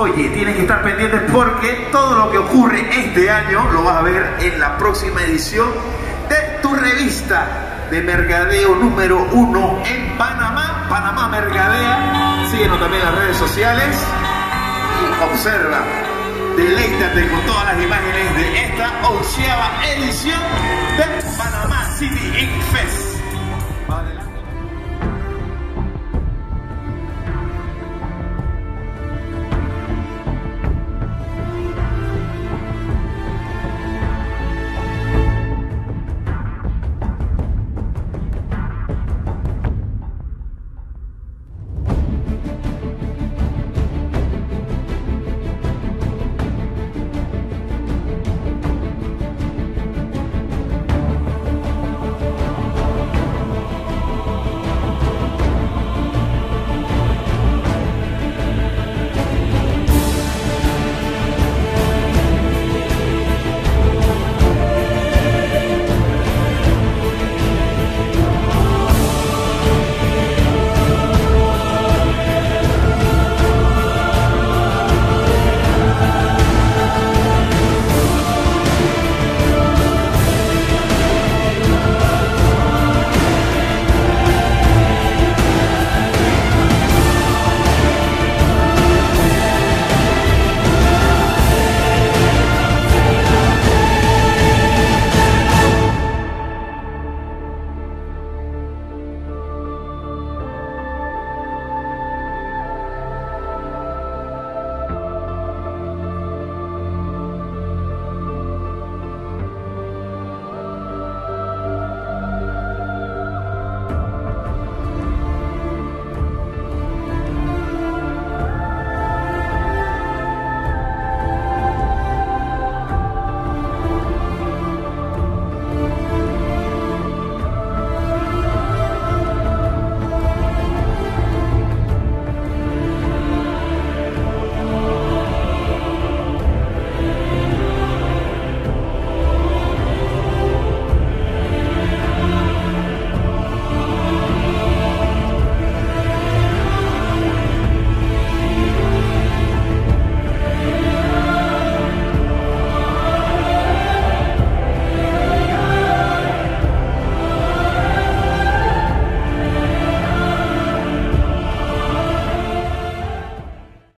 Oye, tienes que estar pendientes porque todo lo que ocurre este año lo vas a ver en la próxima edición de tu revista de mercadeo número uno en Panamá, Panamá Mercadea. Síguenos también en las redes sociales y observa, deleítate con todas las imágenes de esta onceava edición de Panamá City Ink